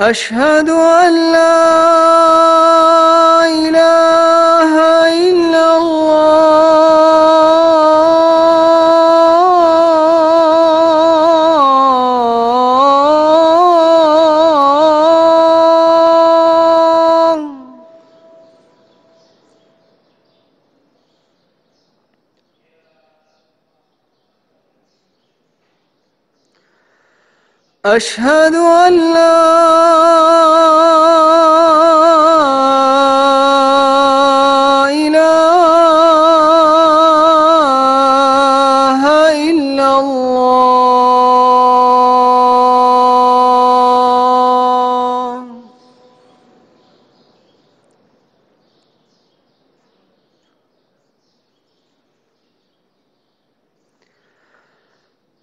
أشهد أن لا إله أشهد أن لا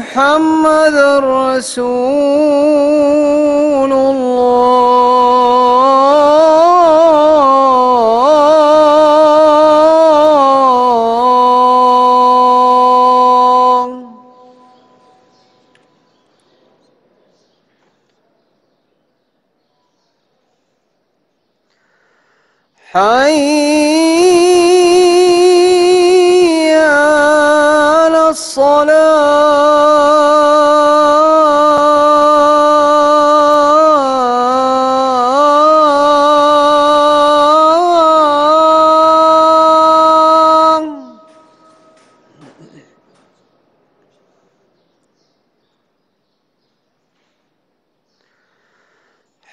محمد رسول الله. حي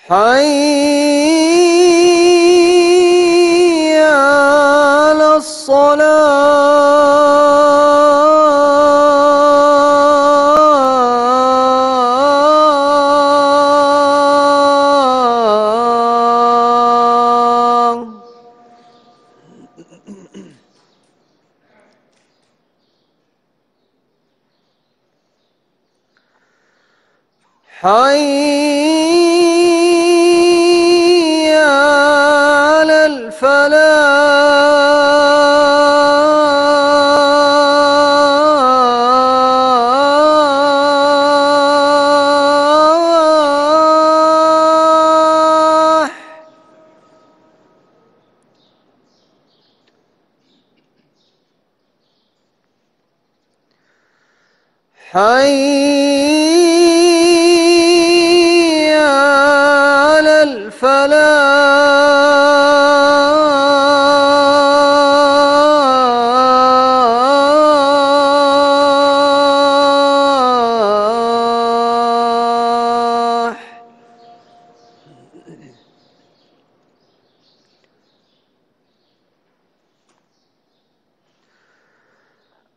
حي حي على الفلاح. حي